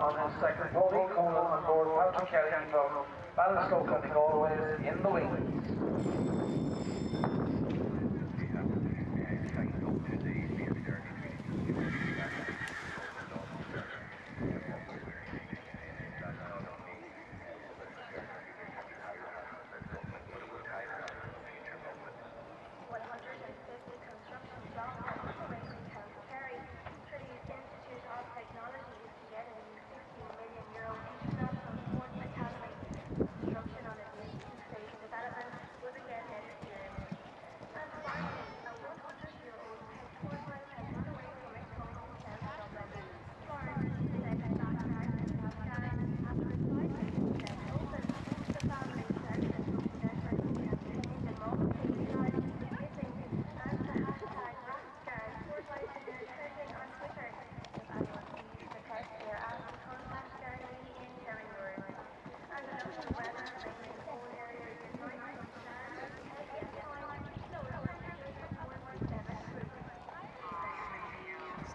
On his second pony, Conan on board Patrick Kelly from Ballinasloe County Galway in the wings.